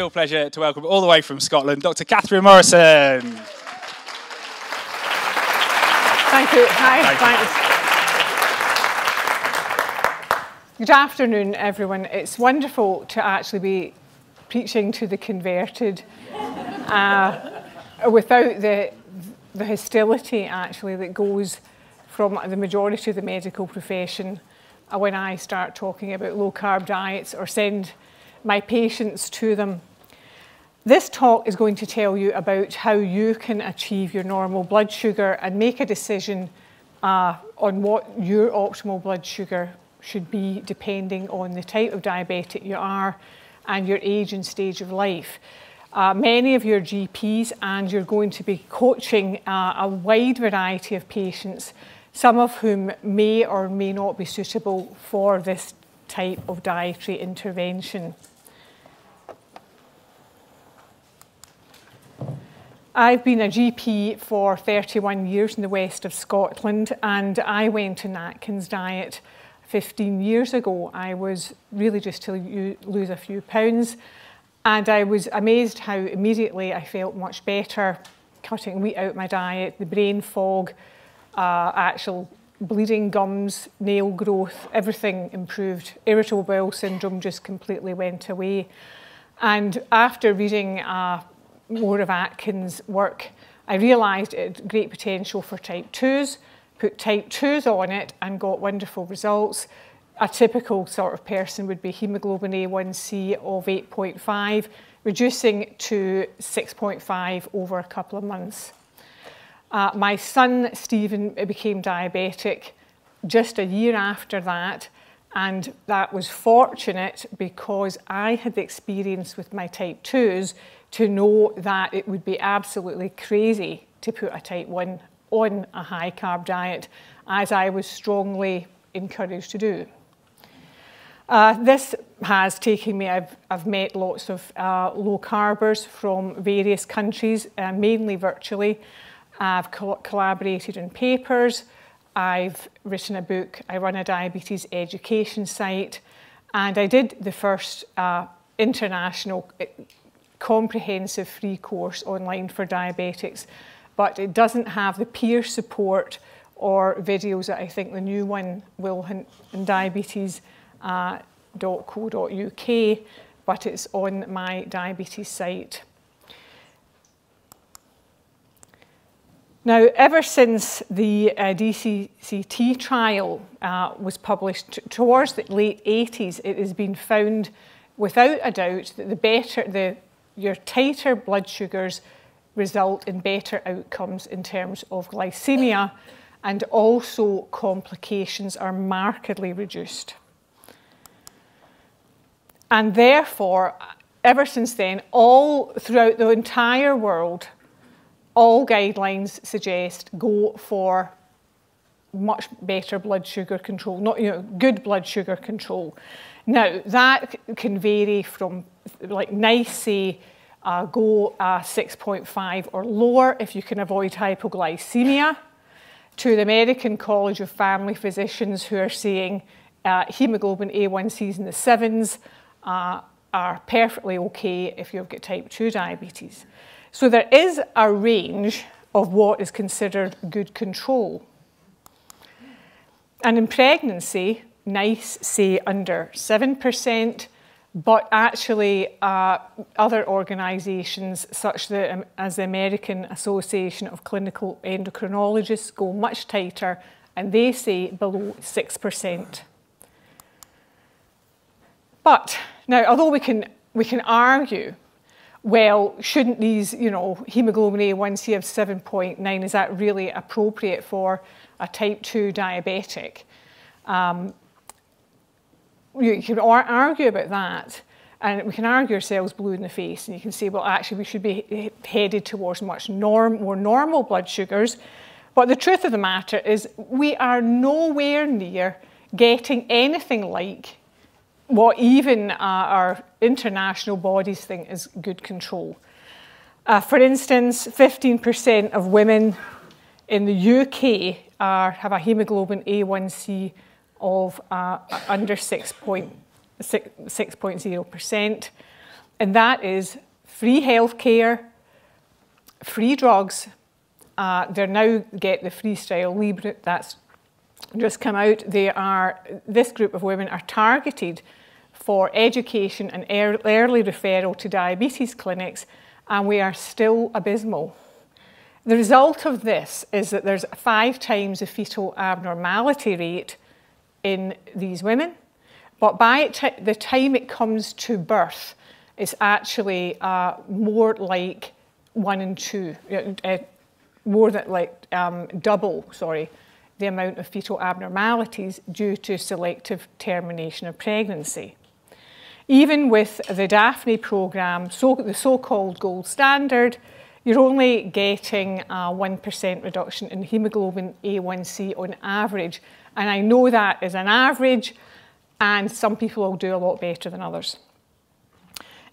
real pleasure to welcome all the way from Scotland, Dr. Katharine Morrison. Thank you. Hi, Thank you. thanks. Good afternoon, everyone. It's wonderful to actually be preaching to the converted uh, without the, the hostility, actually, that goes from the majority of the medical profession uh, when I start talking about low carb diets or send my patients to them. This talk is going to tell you about how you can achieve your normal blood sugar and make a decision uh, on what your optimal blood sugar should be depending on the type of diabetic you are and your age and stage of life. Uh, many of your GPs, and you're going to be coaching uh, a wide variety of patients, some of whom may or may not be suitable for this type of dietary intervention. I've been a GP for 31 years in the west of Scotland, and I went on Atkins diet 15 years ago. I was really just to lose a few pounds, and I was amazed how immediately I felt much better, cutting wheat out my diet, the brain fog, uh, actual bleeding gums, nail growth, everything improved. Irritable bowel syndrome just completely went away. And after reading uh, more of Atkins' work, I realised it had great potential for type 2s, put type 2s on it and got wonderful results. A typical sort of person would be hemoglobin A1C of 8.5, reducing to 6.5 over a couple of months. Uh, my son, Stephen, became diabetic just a year after that, and that was fortunate because I had the experience with my type 2s to know that it would be absolutely crazy to put a type 1 on a high carb diet, as I was strongly encouraged to do. Uh, this has taken me, I've, I've met lots of uh, low carbers from various countries, uh, mainly virtually. I've co collaborated in papers, I've written a book, I run a diabetes education site, and I did the first uh, international comprehensive free course online for diabetics, but it doesn't have the peer support or videos that I think the new one will in diabetes.co.uk, uh, but it's on my diabetes site. Now, ever since the uh, DCCT trial uh, was published towards the late 80s, it has been found without a doubt that the better, the your tighter blood sugars result in better outcomes in terms of glycemia and also complications are markedly reduced. And therefore, ever since then, all throughout the entire world, all guidelines suggest go for much better blood sugar control, not you know, good blood sugar control. Now, that can vary from like NICE, uh, go uh, 6.5 or lower if you can avoid hypoglycemia, to the American College of Family Physicians who are saying uh, hemoglobin A1Cs in the sevens uh, are perfectly okay if you've got type 2 diabetes. So there is a range of what is considered good control. And in pregnancy, NICE say under 7%, but actually uh, other organisations such the, um, as the American Association of Clinical Endocrinologists go much tighter and they say below 6%. But now, although we can, we can argue, well, shouldn't these, you know, hemoglobin A1C of 7.9, is that really appropriate for a type 2 diabetic? Um, you can argue about that, and we can argue ourselves blue in the face, and you can say, well, actually, we should be headed towards much norm, more normal blood sugars. But the truth of the matter is, we are nowhere near getting anything like what even uh, our international bodies think is good control. Uh, for instance, 15% of women in the UK are, have a hemoglobin A1C of uh, under 6.0%. and that is free healthcare, free drugs. Uh, they now get the Freestyle Libre that's just come out. They are this group of women are targeted for education and early referral to diabetes clinics, and we are still abysmal. The result of this is that there's five times the fetal abnormality rate in these women, but by the time it comes to birth, it's actually uh, more like one in two, uh, more than like um, double, sorry, the amount of fetal abnormalities due to selective termination of pregnancy. Even with the DAFNE programme, so, the so-called gold standard, you're only getting a 1% reduction in hemoglobin A1C on average. And I know that is an average, and some people will do a lot better than others.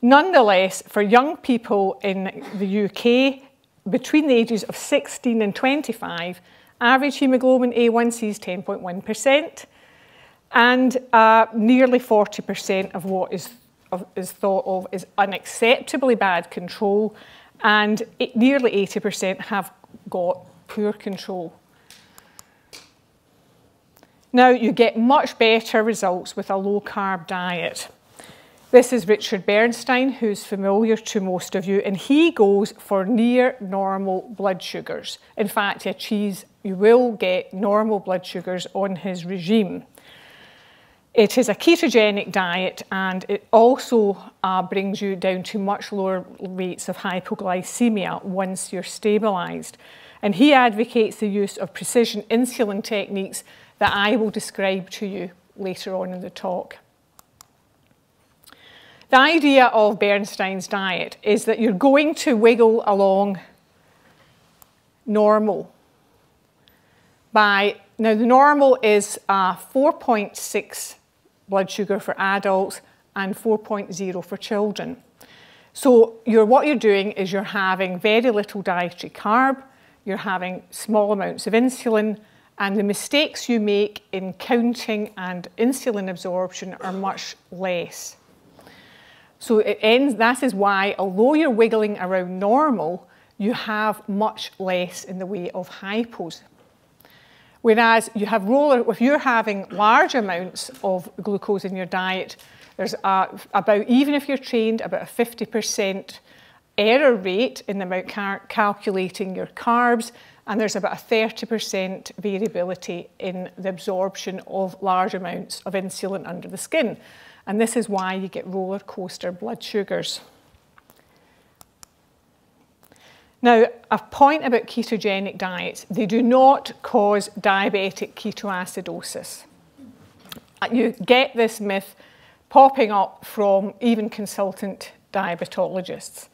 Nonetheless, for young people in the UK between the ages of 16 and 25, average haemoglobin A1C is 10.1%, and uh, nearly 40% of what is, of, is thought of as unacceptably bad control, and it, nearly 80% have got poor control. Now, you get much better results with a low carb diet. This is Richard Bernstein, who's familiar to most of you, and he goes for near normal blood sugars. In fact, he achieves, you will get normal blood sugars on his regime. It is a ketogenic diet and it also uh, brings you down to much lower rates of hypoglycemia once you're stabilised. And he advocates the use of precision insulin techniques that I will describe to you later on in the talk. The idea of Bernstein's diet is that you're going to wiggle along normal by, now the normal is uh, 4.6 blood sugar for adults and 4.0 for children. So you're, what you're doing is you're having very little dietary carb, you're having small amounts of insulin, and the mistakes you make in counting and insulin absorption are much less. So it ends, that is why, although you're wiggling around normal, you have much less in the way of hypos. Whereas you have roller, if you're having large amounts of glucose in your diet, there's a, about, even if you're trained, about a 50% error rate in the amount cal calculating your carbs, and there's about a 30% variability in the absorption of large amounts of insulin under the skin. And this is why you get roller coaster blood sugars. Now, a point about ketogenic diets, they do not cause diabetic ketoacidosis. You get this myth popping up from even consultant diabetologists.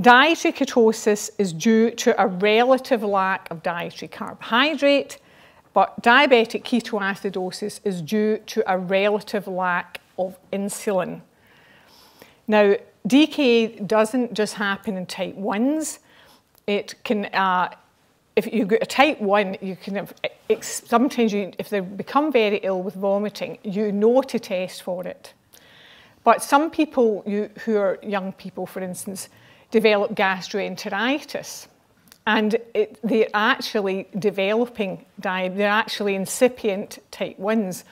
Dietary ketosis is due to a relative lack of dietary carbohydrate but diabetic ketoacidosis is due to a relative lack of insulin. Now, DKA doesn't just happen in type 1s. It can, uh, if you get a type 1, you can have, sometimes you, if they become very ill with vomiting, you know to test for it. But some people you, who are young people, for instance, develop gastroenteritis and it, they're actually developing they're actually incipient type 1s.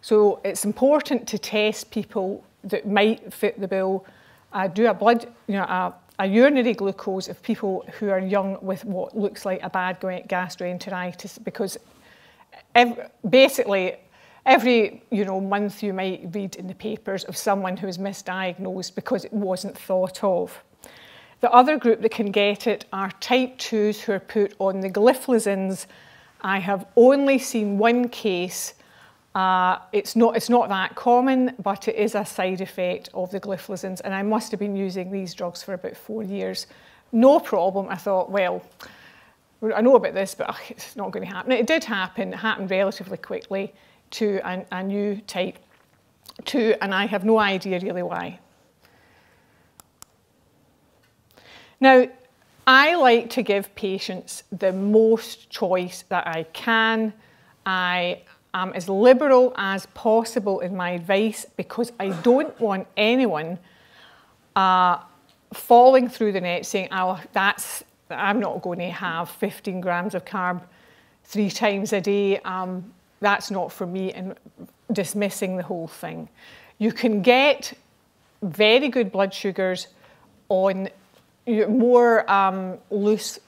So it's important to test people that might fit the bill, uh, do a blood, you know, a, a urinary glucose of people who are young with what looks like a bad gastroenteritis because basically every you know month you might read in the papers of someone who is misdiagnosed because it wasn't thought of. The other group that can get it are type 2s who are put on the gliflozins. I have only seen one case. Uh, it's, not, it's not that common, but it is a side effect of the gliflozins, and I must have been using these drugs for about four years. No problem. I thought, well, I know about this, but ugh, it's not going to happen. It did happen. It happened relatively quickly to a new type 2, and I have no idea really why. Now, I like to give patients the most choice that I can. I am as liberal as possible in my advice because I don't want anyone uh, falling through the net saying, oh, that's, I'm not going to have 15 grams of carb three times a day. Um, that's not for me, and dismissing the whole thing. You can get very good blood sugars on more um, loose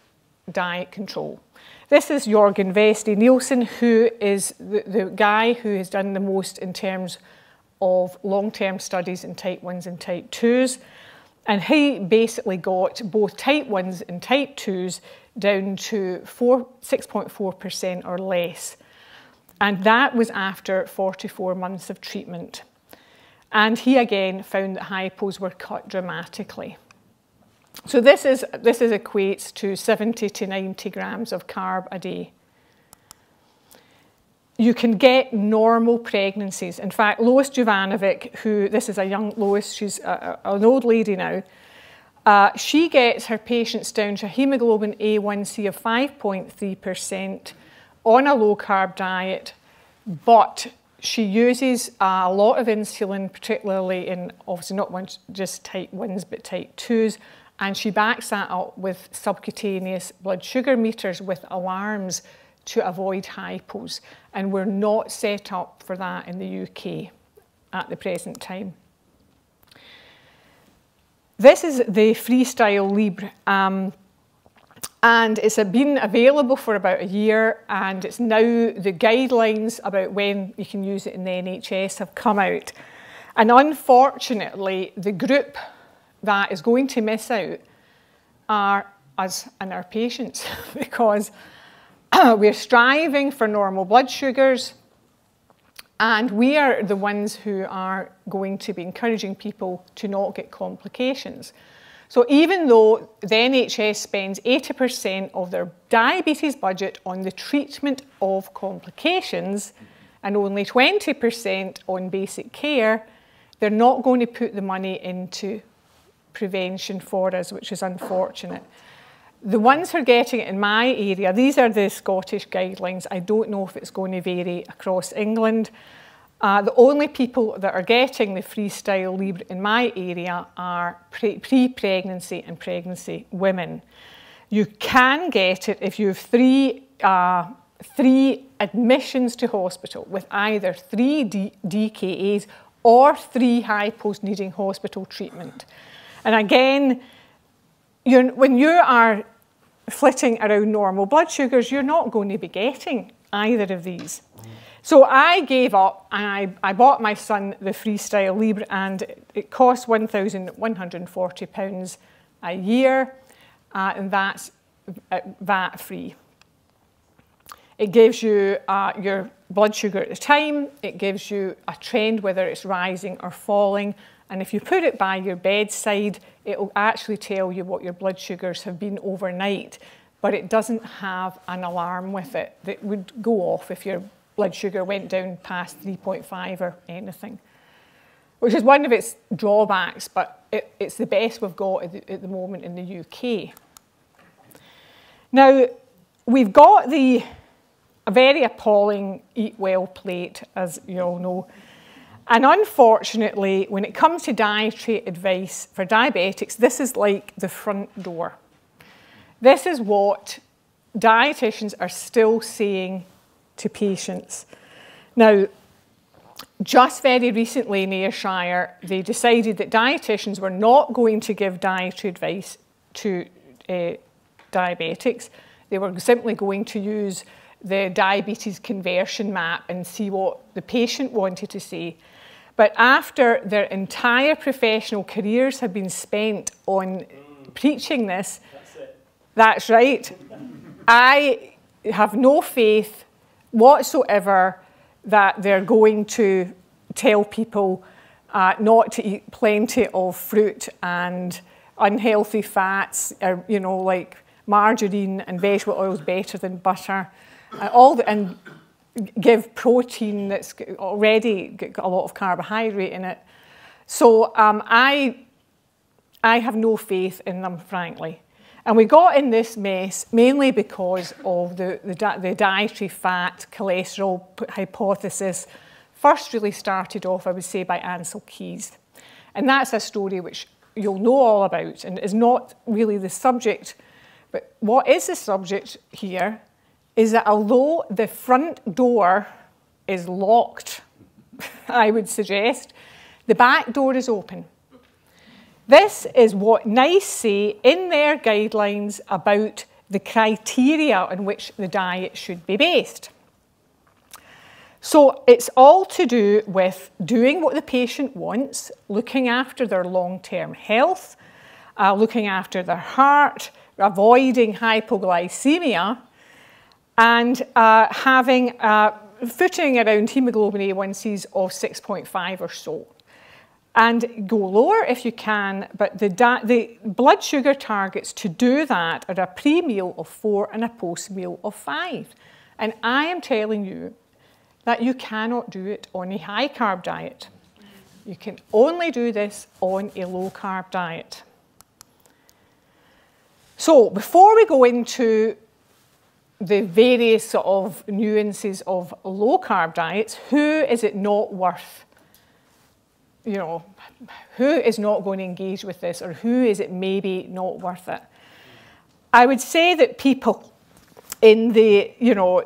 diet control. This is Jorgen Vesti Nielsen, who is the, the guy who has done the most in terms of long-term studies in type 1s and type 2s. And he basically got both type 1s and type 2s down to 6.4% or less. And that was after 44 months of treatment. And he again found that hypos were cut dramatically. So this, is, this is equates to 70 to 90 grams of carb a day. You can get normal pregnancies. In fact, Lois Jovanovic, who, this is a young Lois, she's a, a, an old lady now, uh, she gets her patients down to a hemoglobin A1C of 5.3% on a low carb diet, but she uses a lot of insulin, particularly in obviously not just type 1s but type 2s, and she backs that up with subcutaneous blood sugar meters with alarms to avoid hypos. And we're not set up for that in the UK at the present time. This is the Freestyle Libre. Um, and it's been available for about a year and it's now the guidelines about when you can use it in the NHS have come out. And unfortunately, the group that is going to miss out are us and our patients because we're striving for normal blood sugars and we are the ones who are going to be encouraging people to not get complications. So even though the NHS spends 80% of their diabetes budget on the treatment of complications and only 20% on basic care, they're not going to put the money into prevention for us, which is unfortunate. The ones who are getting it in my area, these are the Scottish guidelines. I don't know if it's going to vary across England. Uh, the only people that are getting the Freestyle Libre in my area are pre-pregnancy and pregnancy women. You can get it if you have three, uh, three admissions to hospital with either three D DKAs or three hypos needing hospital treatment. And again, when you are flitting around normal blood sugars, you're not going to be getting either of these. So I gave up and I, I bought my son the Freestyle Libre and it costs £1,140 a year uh, and that's uh, VAT free. It gives you uh, your blood sugar at the time, it gives you a trend whether it's rising or falling and if you put it by your bedside, it will actually tell you what your blood sugars have been overnight, but it doesn't have an alarm with it that would go off if your blood sugar went down past 3.5 or anything, which is one of its drawbacks, but it, it's the best we've got at the, at the moment in the UK. Now, we've got the a very appalling eat well plate, as you all know. And unfortunately, when it comes to dietary advice for diabetics, this is like the front door. This is what dietitians are still saying to patients. Now, just very recently in Ayrshire, they decided that dietitians were not going to give dietary advice to uh, diabetics. They were simply going to use the diabetes conversation map and see what the patient wanted to say. But after their entire professional careers have been spent on preaching this, that's, that's right, I have no faith whatsoever that they're going to tell people uh, not to eat plenty of fruit and unhealthy fats, or, you know, like margarine and vegetable oils better than butter, and all the, and give protein that's already got a lot of carbohydrate in it. So um, I, I have no faith in them, frankly. And we got in this mess mainly because of the, the, the dietary fat cholesterol hypothesis. First really started off, I would say, by Ancel Keys. And that's a story which you'll know all about and is not really the subject. But what is the subject here is that although the front door is locked, I would suggest, the back door is open. This is what NICE say in their guidelines about the criteria on which the diet should be based. So it's all to do with doing what the patient wants, looking after their long-term health, uh, looking after their heart, avoiding hypoglycemia, and uh, having uh, footing around hemoglobin A1Cs of 6.5 or so. And go lower if you can, but the, the blood sugar targets to do that are a pre-meal of four and a post-meal of five. And I am telling you that you cannot do it on a high carb diet. You can only do this on a low carb diet. So before we go into the various sort of nuances of low carb diets, who is it not worth, you know, who is not going to engage with this or who is it maybe not worth it? I would say that people in the, you know,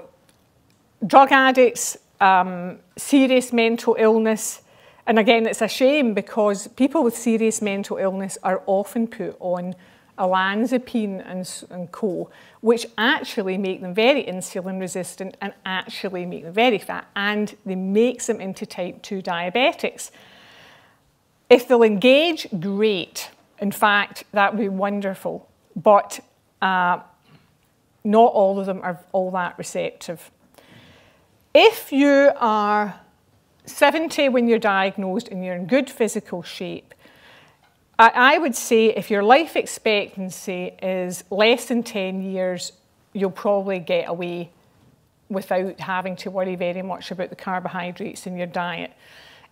drug addicts, um, serious mental illness, and again, it's a shame because people with serious mental illness are often put on olanzapine and, and co, which actually make them very insulin resistant and actually make them very fat, and they makes them into type 2 diabetics. If they'll engage, great. In fact, that would be wonderful. But uh, not all of them are all that receptive. If you are 70 when you're diagnosed and you're in good physical shape, I, I would say if your life expectancy is less than 10 years, you'll probably get away without having to worry very much about the carbohydrates in your diet.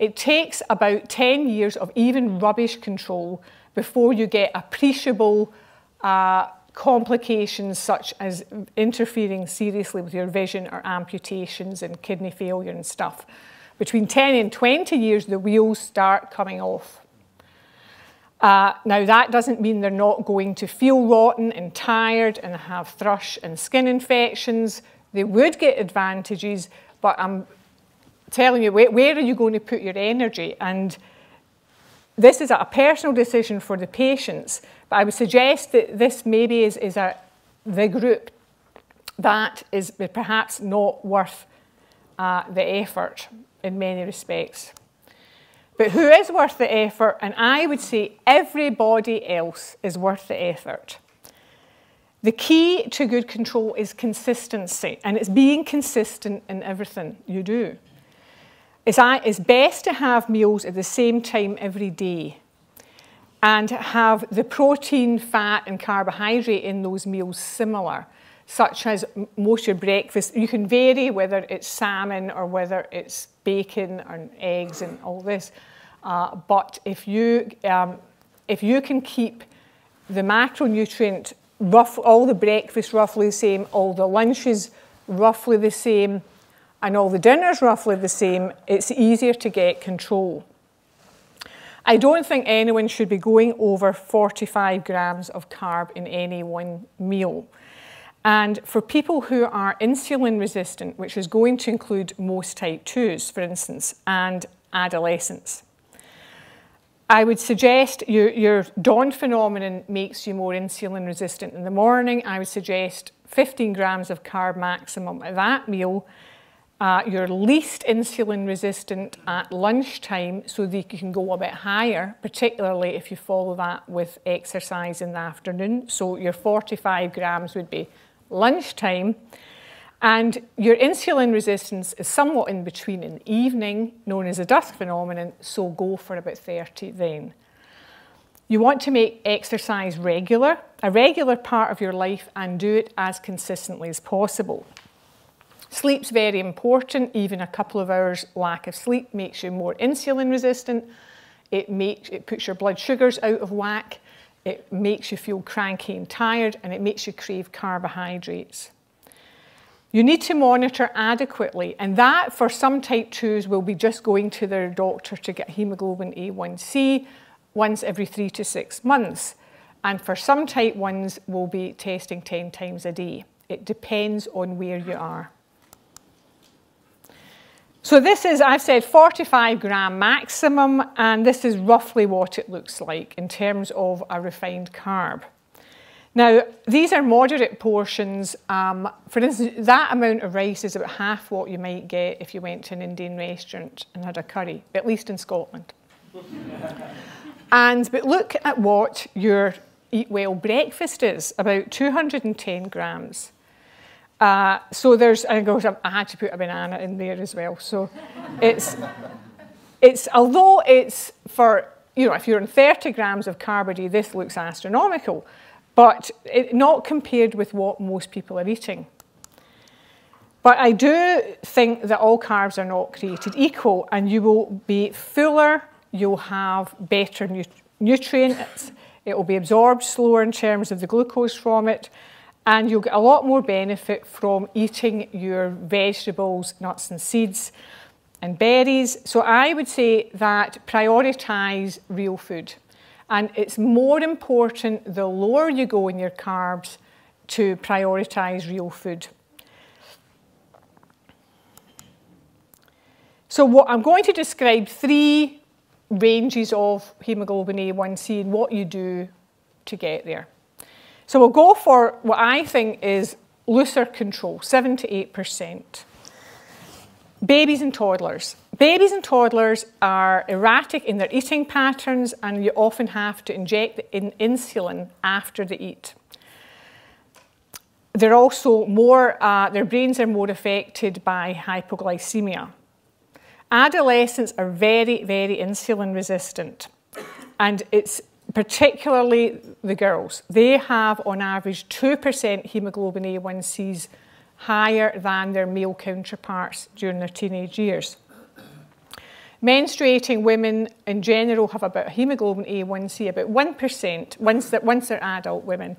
It takes about 10 years of even rubbish control before you get appreciable uh, complications such as interfering seriously with your vision or amputations and kidney failure and stuff. Between 10 and 20 years, the wheels start coming off. Uh, now, that doesn't mean they're not going to feel rotten and tired and have thrush and skin infections. They would get advantages, but I'm telling you, where, where are you going to put your energy? And this is a personal decision for the patients, but I would suggest that this maybe is, is a, the group that is perhaps not worth uh, the effort in many respects. But who is worth the effort? And I would say everybody else is worth the effort. The key to good control is consistency, and it's being consistent in everything you do. It's, best to have meals at the same time every day and have the protein, fat, and carbohydrate in those meals similar, such as most your breakfast. You can vary whether it's salmon or whether it's bacon and eggs and all this. Uh, but if you, um, if you can keep the macronutrient, rough, all the breakfast roughly the same, all the lunches roughly the same, and all the dinners roughly the same, it's easier to get control. I don't think anyone should be going over 45 grams of carb in any one meal. And for people who are insulin resistant, which is going to include most type 2s, for instance, and adolescents, I would suggest your, your dawn phenomenon makes you more insulin resistant in the morning. I would suggest 15 grams of carb maximum at that meal. Uh, you're least insulin resistant at lunchtime so that you can go a bit higher, particularly if you follow that with exercise in the afternoon. So your 45 grams would be lunchtime. And your insulin resistance is somewhat in between in the evening, known as a dusk phenomenon, so go for about 30 then. You want to make exercise regular, a regular part of your life, and do it as consistently as possible. Sleep's very important. Even a couple of hours lack of sleep makes you more insulin resistant. It, makes, it puts your blood sugars out of whack. It makes you feel cranky and tired, and it makes you crave carbohydrates. You need to monitor adequately, and that for some type 2s will be just going to their doctor to get hemoglobin A1C once every three to six months. And for some type 1s, we'll be testing 10 times a day. It depends on where you are. So this is, I've said 45 gram maximum, and this is roughly what it looks like in terms of a refined carb. Now, these are moderate portions. Um, for instance, that amount of rice is about half what you might get if you went to an Indian restaurant and had a curry, at least in Scotland. and but look at what your Eat Well breakfast is, about 210 grams. Uh, so there's, and goes, I had to put a banana in there as well. So it's, it's, although it's for, you know, if you're on 30 grams of carb day, this looks astronomical, but it, not compared with what most people are eating. But I do think that all carbs are not created equal, and you will be fuller, you'll have better nu nutrients, it will be absorbed slower in terms of the glucose from it, and you'll get a lot more benefit from eating your vegetables, nuts and seeds and berries. So I would say that prioritise real food. And it's more important the lower you go in your carbs to prioritise real food. So what I'm going to describe three ranges of hemoglobin A1C and what you do to get there. So we'll go for what I think is looser control, 7 to 8%. Babies and toddlers. Babies and toddlers are erratic in their eating patterns and you often have to inject in insulin after they eat. They're also more, uh, their brains are more affected by hypoglycemia. Adolescents are very, very insulin resistant and it's particularly the girls, they have on average 2% hemoglobin A1Cs higher than their male counterparts during their teenage years. Menstruating women in general have about a hemoglobin A1C about 1% once they're, once they're adult women,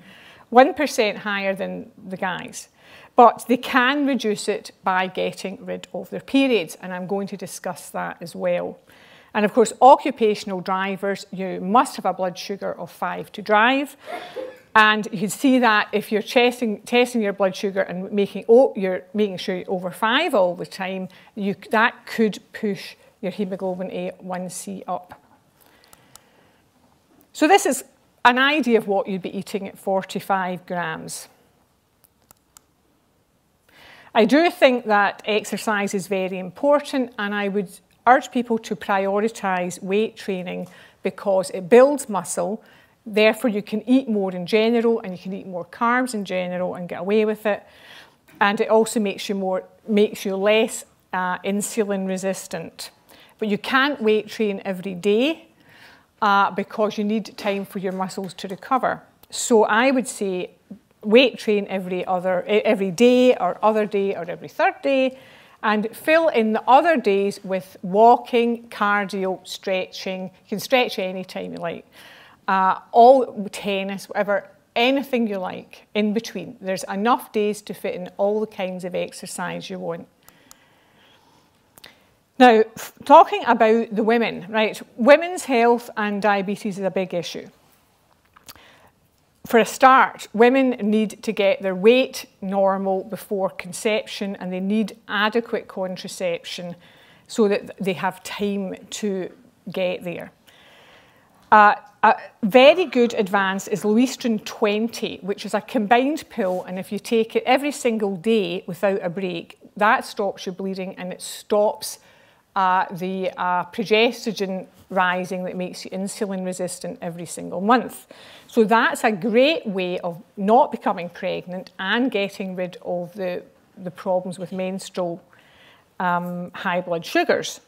1% higher than the guys. But they can reduce it by getting rid of their periods, and I'm going to discuss that as well. And of course, occupational drivers, you must have a blood sugar of five to drive. And you can see that if you're testing, testing your blood sugar and making, oh, you're making sure you're over five all the time, you, that could push your hemoglobin A1C up. So this is an idea of what you'd be eating at 45 grams. I do think that exercise is very important and I would urge people to prioritise weight training because it builds muscle. Therefore, you can eat more in general and you can eat more carbs in general and get away with it. And it also makes you, more, makes you less uh, insulin resistant. But you can't weight train every day uh, because you need time for your muscles to recover. So I would say weight train every other every day or other day or every third day and fill in the other days with walking, cardio, stretching. You can stretch anytime you like. Uh, all tennis, whatever, anything you like in between. There's enough days to fit in all the kinds of exercise you want. Now, talking about the women, right? Women's health and diabetes is a big issue for a start, women need to get their weight normal before conception and they need adequate contraception so that they have time to get there. Uh, a very good advance is Loestrin 20, which is a combined pill, and if you take it every single day without a break, that stops your bleeding and it stops uh, the uh, progestogen rising that makes you insulin resistant every single month. So that's a great way of not becoming pregnant and getting rid of the, the problems with menstrual um, high blood sugars.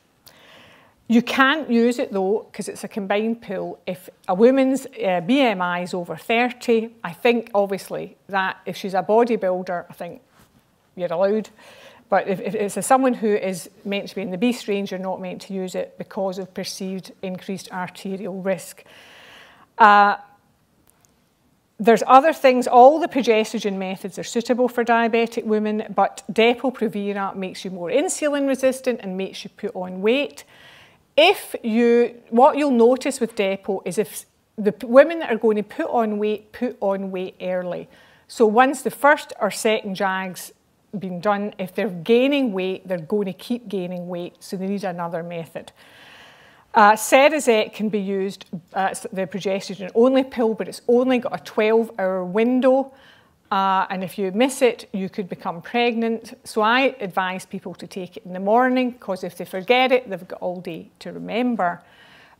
You can't use it though because it's a combined pill. If a woman's uh, BMI is over 30, I think obviously that if she's a bodybuilder, I think you're allowed. But if, if it's a, someone who is meant to be in the beast range, you're not meant to use it because of perceived increased arterial risk. Uh, there's other things, all the progestogen methods are suitable for diabetic women, but Depo-Provera makes you more insulin resistant and makes you put on weight. if you, what you'll notice with Depo is if the women that are going to put on weight, put on weight early. So once the first or second JAG's been done, if they're gaining weight, they're going to keep gaining weight, so they need another method. Uh, Cerazette can be used, uh, the progesterone only pill, but it's only got a 12 hour window. Uh, and if you miss it, you could become pregnant. So I advise people to take it in the morning because if they forget it, they've got all day to remember.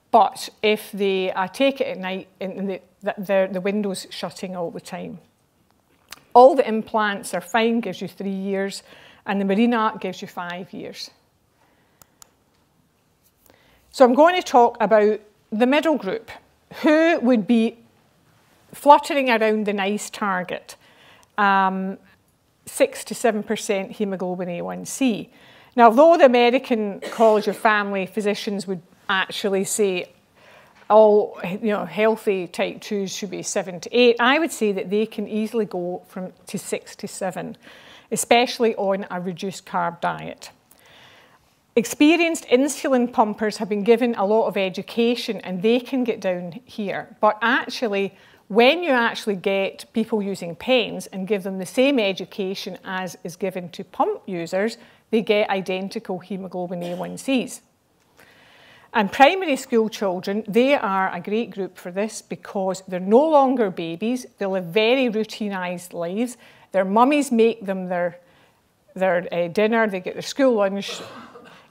But if they uh, take it at night, the, the, the window's shutting all the time. All the implants are fine, gives you three years, and the Mirena gives you five years. So I'm going to talk about the middle group. Who would be fluttering around the NICE target? Um, 6 to 7% hemoglobin A1C. Now, although the American College of Family Physicians would actually say all you know, healthy type 2s should be 7 to 8, I would say that they can easily go from to 6 to 7, especially on a reduced carb diet. Experienced insulin pumpers have been given a lot of education and they can get down here. But actually, when you actually get people using pens and give them the same education as is given to pump users, they get identical hemoglobin A1Cs. And primary school children, they are a great group for this because they're no longer babies. They live very routinized lives. Their mummies make them their, their uh, dinner, they get their school lunch,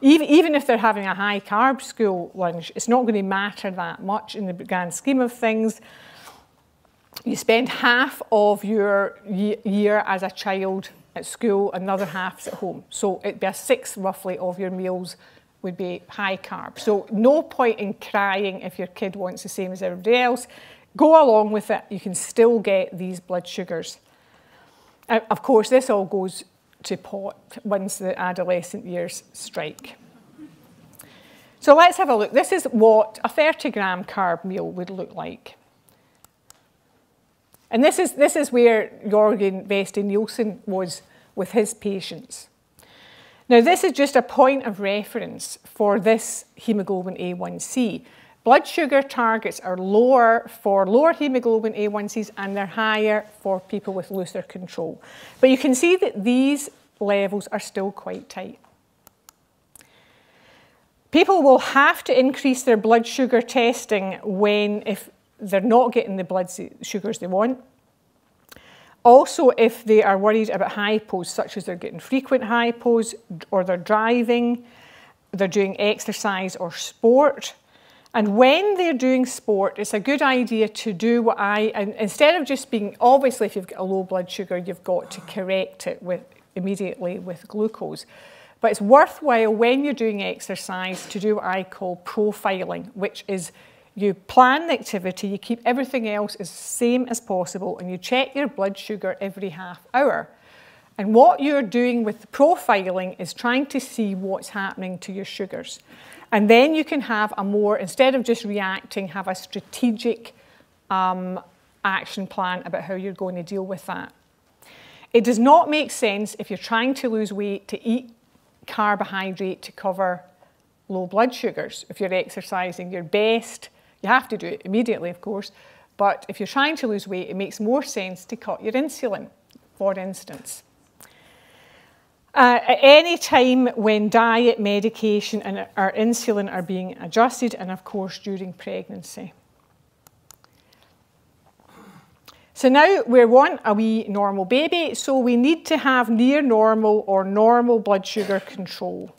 even, even if they're having a high carb school lunch, it's not going to matter that much in the grand scheme of things. You spend half of your year as a child at school, another half at home. So it'd be a sixth roughly of your meals would be high carb. So no point in crying if your kid wants the same as everybody else. Go along with it. You can still get these blood sugars. Uh, of course, this all goes to pot once the adolescent years strike. So let's have a look. This is what a 30 gram carb meal would look like. And this is, this is where Jorgen Vesti Nielsen was with his patients. Now, this is just a point of reference for this hemoglobin A1C. Blood sugar targets are lower for lower hemoglobin A1Cs and they're higher for people with looser control. But you can see that these levels are still quite tight. People will have to increase their blood sugar testing when, if they're not getting the blood sugars they want. Also, if they are worried about hypos, such as they're getting frequent hypos, or they're driving, they're doing exercise or sport, and when they're doing sport, it's a good idea to do what I, and instead of just being, obviously if you've got a low blood sugar, you've got to correct it with, immediately with glucose. But it's worthwhile when you're doing exercise to do what I call profiling, which is you plan the activity, you keep everything else as same as possible, and you check your blood sugar every half hour. And what you're doing with profiling is trying to see what's happening to your sugars. And then you can have a more, instead of just reacting, have a strategic um, action plan about how you're going to deal with that. It does not make sense if you're trying to lose weight to eat carbohydrate to cover low blood sugars. If you're exercising your best, you have to do it immediately, of course, but if you're trying to lose weight, it makes more sense to cut your insulin, for instance. Uh, at any time when diet, medication, and our insulin are being adjusted, and of course during pregnancy. So now we want a wee normal baby, so we need to have near normal or normal blood sugar control.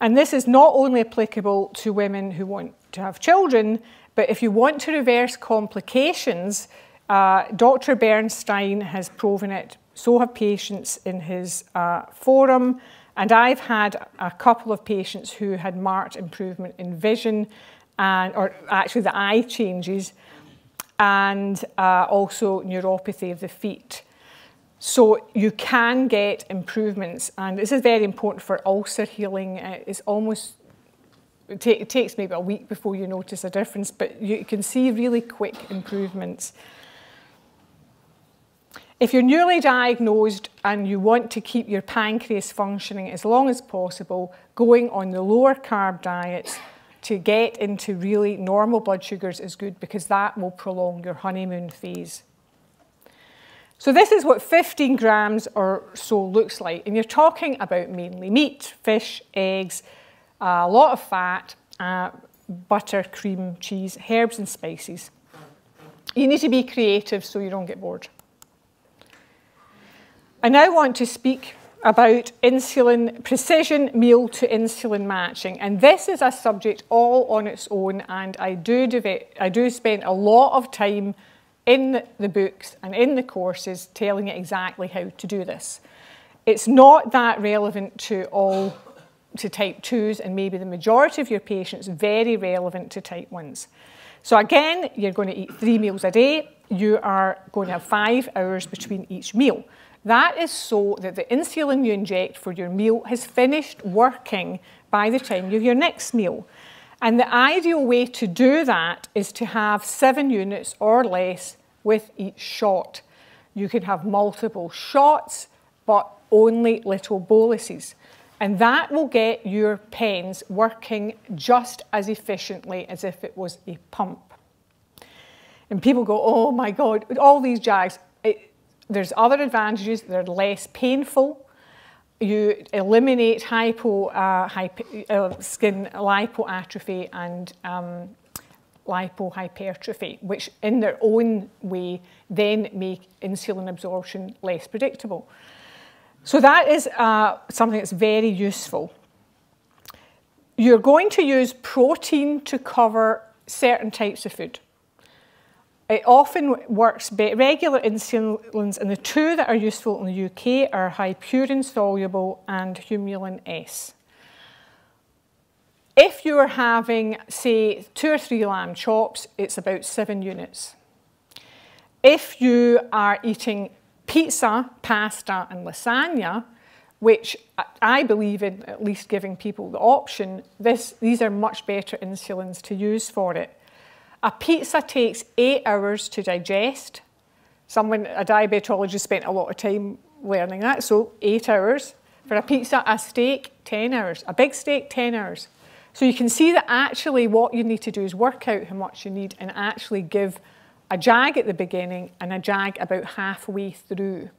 And this is not only applicable to women who want to have children, but if you want to reverse complications, uh, Dr. Bernstein has proven it so have patients in his uh, forum. And I've had a couple of patients who had marked improvement in vision and, or actually the eye changes and uh, also neuropathy of the feet. So you can get improvements, and this is very important for ulcer healing. Uh, it's almost it, it, takes maybe a week before you notice a difference, but you can see really quick improvements. If you're newly diagnosed and you want to keep your pancreas functioning as long as possible, going on the lower carb diets to get into really normal blood sugars is good because that will prolong your honeymoon phase. So this is what 15 grams or so looks like. And you're talking about mainly meat, fish, eggs, a lot of fat, uh, butter, cream, cheese, herbs and spices. You need to be creative so you don't get bored. I now want to speak about insulin, precision meal to insulin matching. And this is a subject all on its own, and I do, I do spend a lot of time in the books and in the courses telling you exactly how to do this. It's not that relevant to all to type 2s and maybe the majority of your patients, very relevant to type 1s. So again, you're going to eat three meals a day. You are going to have five hours between each meal. That is so that the insulin you inject for your meal has finished working by the time you have your next meal. And the ideal way to do that is to have seven units or less with each shot. You can have multiple shots, but only little boluses. And that will get your pens working just as efficiently as if it was a pump. And people go, oh my God, all these jags. There's other advantages. They're less painful. You eliminate hypo, uh, hypo uh, skin lipoatrophy and um, lipohypertrophy, which in their own way then make insulin absorption less predictable. So that is uh, something that's very useful. You're going to use protein to cover certain types of food. It often works better. Regular insulins, and the two that are useful in the UK are Hypurin soluble and Humulin S. If you're having, say, two or three lamb chops, it's about seven units. If you are eating pizza, pasta, and lasagna, which I believe in at least giving people the option, this, these are much better insulins to use for it. A pizza takes eight hours to digest. Someone, a diabetologist, spent a lot of time learning that, so eight hours. For a pizza, a steak, 10 hours. A big steak, 10 hours. So you can see that actually what you need to do is work out how much you need and actually give a jag at the beginning and a jag about halfway through.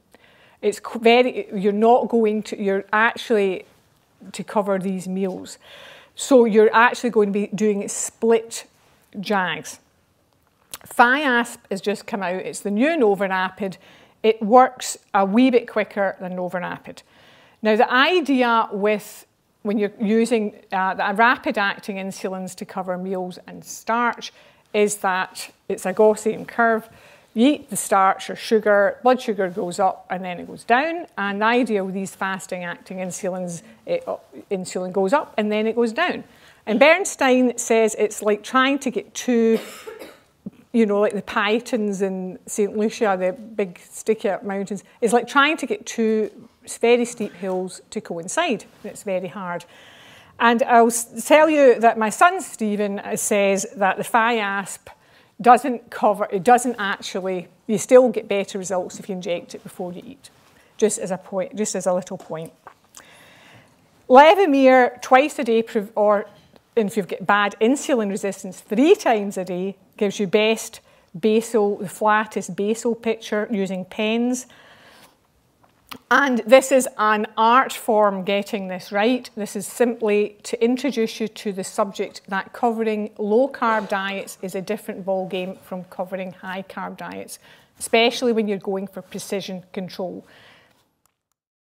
It's very, you're not going to, you're actually to cover these meals. So you're actually going to be doing a split jags. Fiasp has just come out. It's the new Novorapid. It works a wee bit quicker than Novorapid. Now, the idea with when you're using uh, the rapid-acting insulins to cover meals and starch is that it's a Gaussian curve. You eat the starch or sugar, blood sugar goes up and then it goes down. And the idea with these fasting acting insulins, it, uh, insulin goes up and then it goes down. And Bernstein says it's like trying to get two, you know, like the Pitons in St. Lucia, the big sticky up mountains, it's like trying to get two very steep hills to coincide. It's very hard. And I'll tell you that my son Stephen uh, says that the FIASP doesn't cover, it doesn't actually, you still get better results if you inject it before you eat, just as a point, just as a little point. Levemir twice a day, or if you've got bad insulin resistance, three times a day gives you best basal, the flattest basal picture using pens and this is an art form getting this right. This is simply to introduce you to the subject that covering low carb diets is a different ball game from covering high carb diets, especially when you're going for precision control.